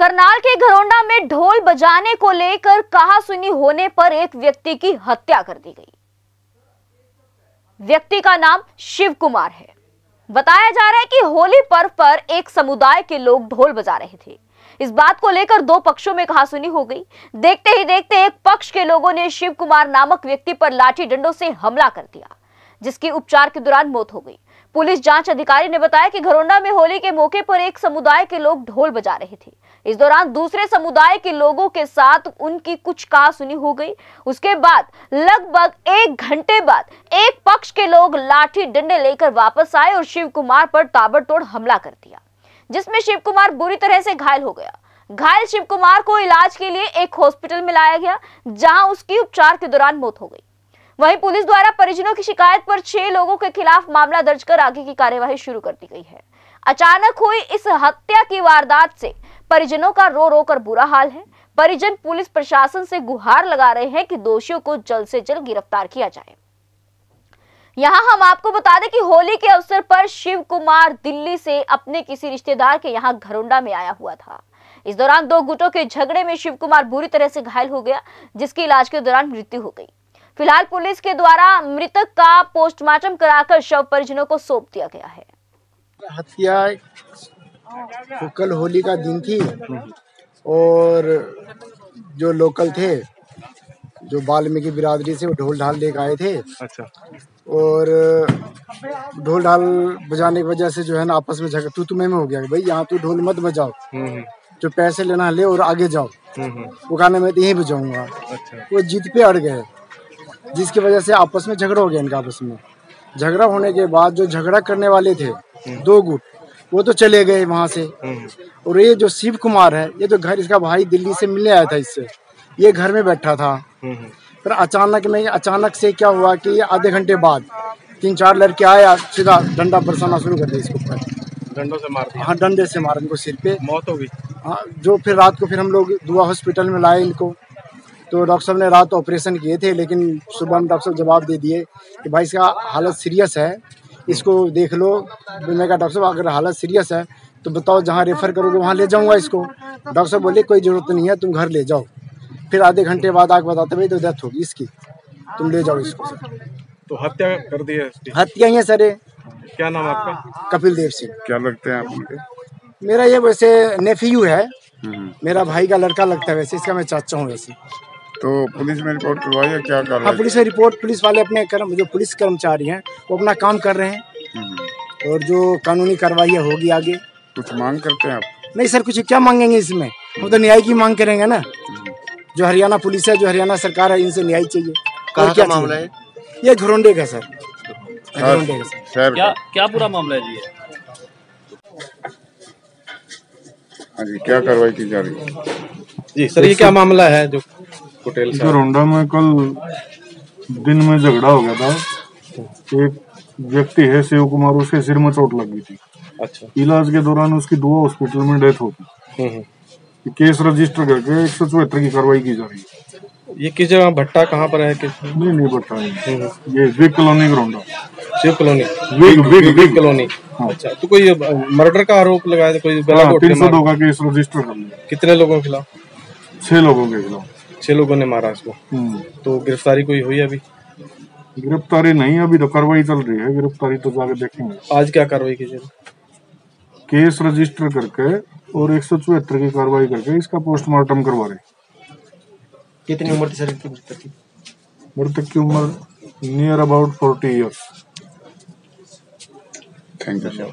करनाल के घरोंडा में ढोल बजाने को लेकर कहा सुनी होने पर एक व्यक्ति की हत्या कर दी गई। व्यक्ति का नाम शिव कुमार है। बताया जा रहा है कि होली पर्व पर एक समुदाय के लोग ढोल बजा रहे थे। इस बात को लेकर दो पक्षों में कहासुनी हो गई। देखते ही देखते एक पक्ष के लोगों ने शिव कुमार नामक व्यक्ति पर लाठी डंडों से हमला कर दिया, जिसकी उपचार के दौरान मौत हो गई। पुलिस जाँच अधिकारी ने बताया कि घरोंडा में होली के मौके पर एक समुदाय के लोग ढोल बजा रहे थे। इस दौरान दूसरे समुदाय के लोगों के साथ उनकी कुछ कहा सुनी हो गई। उसके बाद, लगभग एक घंटे बाद, एक पक्ष के लोग लाठी डंडे लेकर वापस आए और शिव कुमार पर ताबड़तोड़ हमला कर दिया, जिसमें शिव कुमार बुरी तरह से घायल हो गया। घायल शिव कुमार को इलाज के लिए एक हॉस्पिटल में लाया गया, जहाँ उसकी उपचार के दौरान मौत हो गई। वहीं पुलिस द्वारा परिजनों की शिकायत पर छह लोगों के खिलाफ मामला दर्ज कर आगे की कार्यवाही शुरू कर दी गई है। अचानक हुई इस हत्या की वारदात से परिजनों का रो रो कर बुरा हाल है। परिजन पुलिस प्रशासन से गुहार लगा रहे हैं कि दोषियों को जल्द से जल्द गिरफ़्तार किया जाए। यहाँ हम आपको बता दें कि होली के अवसर पर शिव कुमार दिल्ली से अपने किसी रिश्तेदार के यहाँ घरोंडा में आया हुआ था। इस दौरान दो गुटों के झगड़े में शिव कुमार बुरी तरह से घायल हो गया, जिसकी इलाज के दौरान मृत्यु हो गई। फ़िलहाल पुलिस के द्वारा मृतक का पोस्टमार्टम कराकर शव परिजनों को सौंप दिया गया है। हत्या तो कल होली का दिन थी और जो लोकल थे जो वाल्मीकि बिरादरी से वो ढोल ढाल लेकर आए थे। अच्छा। और ढोल ढाल बजाने की वजह से जो है ना आपस में झगड़ा तू तुम्हें में हो गया भाई यहाँ तू ढोल मत बजाओ। हम्म जो पैसे लेना ले और आगे जाओ। हम्म वो कहने मैं तो यहीं बजाऊँगा। अच्छा। वो जीत पे अड़ गए। जिसकी वजह से आपस में झगड़ा हो गया इनका आपस में। झगड़ा होने के बाद जो झगड़ा करने वाले थे दो गुट वो तो चले गए वहाँ से। हम्म। और ये जो शिव कुमार है ये तो घर इसका भाई दिल्ली से मिलने आया था इससे ये घर में बैठा था। पर अचानक में अचानक से क्या हुआ कि ये आधे घंटे बाद तीन चार लड़के आए सीधा डंडा बरसाना शुरू कर दिया इसके ऊपर। डंडों से मार हाँ डंडे से मारा इनको सिर पे। मौत हो गई। हाँ जो फिर रात को फिर हम लोग दुआ हॉस्पिटल में लाए इनको। तो डॉक्टर साहब ने रात ऑपरेशन किए थे लेकिन सुबह में डॉक्टर साहब जवाब दे दिए कि भाई इसका हालत सीरियस है इसको देख लो। तो मैं कहा डॉक्टर साहब अगर हालत सीरियस है तो बताओ जहाँ रेफर करोगे वहाँ ले जाऊँगा इसको। डॉक्टर साहब बोले कोई ज़रूरत नहीं है तुम घर ले जाओ। फिर आधे घंटे बाद आके बताते भाई तो डेथ होगी इसकी। तुम ले जाओ इसको। सर तो हत्या कर दी है हत्या ही है सर क्या नाम आपका? कपिल देव सिंह। क्या लगते हैं आप उनके? मेरा ये वैसे नेफ्यू है। मेरा भाई का लड़का लगता है वैसे इसका मैं चाचा हूँ वैसे। तो पुलिस में रिपोर्ट करवाई है क्या कर हाँ पुलिस में रिपोर्ट पुलिस वाले अपने कर्म जो पुलिस कर्मचारी हैं वो अपना काम कर रहे हैं। और जो कानूनी कार्रवाई होगी आगे। कुछ मांग करते हैं आप? नहीं सर कुछ क्या मांगेंगे इसमें? हम तो न्याय की मांग करेंगे ना। जो हरियाणा पुलिस है जो हरियाणा सरकार है इनसे न्याय चाहिए। और क्या मामला है? ये घरोंडे का सर। घरोंडे का सर। क्या क्या पूरा मामला है जी ये? हाँ जी क्या कार्रवाई की जा रही है? जी सर ये क्या मामला है? जो होटल से घरोंडा में कल दिन में झगड़ा हो गया था। एक व्यक्ति है शिव कुमार उसके सिर में चोट लगी थी। अच्छा। इलाज के दौरान उसकी दो हॉस्पिटल में डेथ हो गई। हम्म केस रजिस्टर करके एक सौ चौहत्तर की कार्रवाई की जा रही है। ये किस जगह भट्टा कहाँ पर है किस नहीं नहीं बताया ये विग कॉलोनी घरोंडा शिव कॉलोनी विग विग विग कॉलोनी अच्छा तो कोई मर्डर का आरोप लगाया था कोई घोट तीन सौ दो का केस रजिस्टर कर लिया। कितने लोगों के खिलाफ? छह लोगों के खिलाफ। छह लोगों ने मारा इसको। हम्म। तो गिरफ्तारी कोई हुई अभी? गिरफ्तारी नहीं अभी तो कार्रवाई चल रही है। गिरफ्तारी तो जाके देखेंगे। आज क्या कार्रवाई की जाए केस रजिस्टर करके और एक सौ चौहत्तर की कार्रवाई करके इसका पोस्टमार्टम करवा रहे कितनी उम्र थी सर इनकी मृतक की? मृतक की उम्र near about forty years thank you sir